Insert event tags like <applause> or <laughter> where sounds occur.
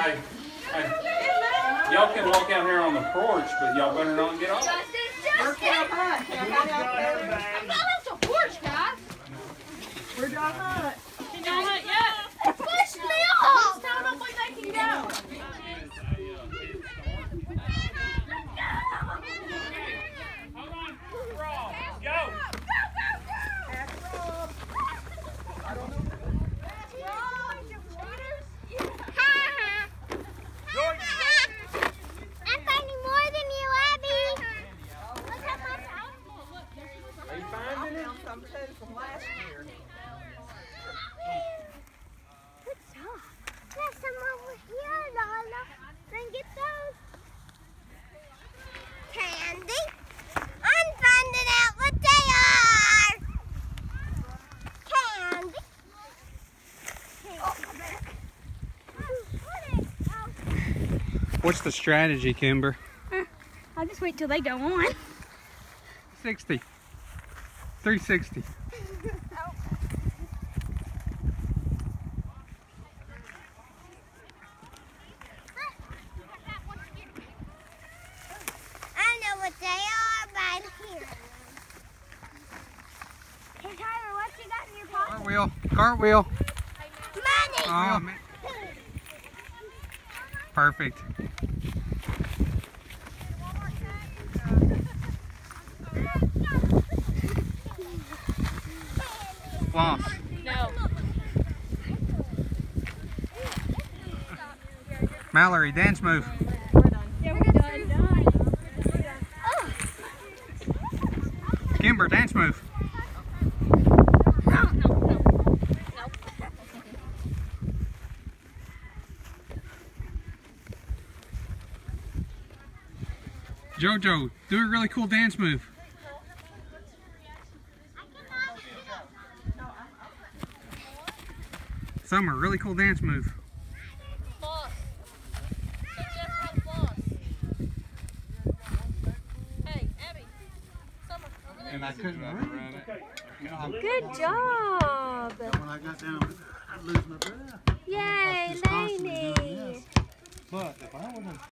Hey, hey. Y'all can walk out here on the porch, but y'all better not get off. Where's Cal Hunt? Can I hang out there? I'm not on the porch, guys. Where's John Hunt? Can y'all hunt yet? Push me off. Tell them where they can go. Hold on. Roll. Go. I'm finding more than you, Abby. Look at my Are you finding it? Some too from last year. Good job. There's some over here, Lola. Then get those. Candy. I'm finding out what they are. Candy. Oh, come back. What's the strategy, Kimber? I'll just wait till they go on. 60. 360. I know what they are right here. Tyler, what you got in your pocket? Cartwheel. Cartwheel. Money! Oh, man. Perfect. <laughs> Floss. No. Mallory, dance move. Yeah, we're done. Oh. Kimber, dance move. Jojo, do a really cool dance move. Summer, really cool dance move. Boss. Boss. Hey, Abby. Summer, over. And I couldn't run it. You know, I'm- Good job. when I got down, I'd lose my breath.